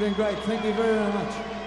been great. Thank you very, very much.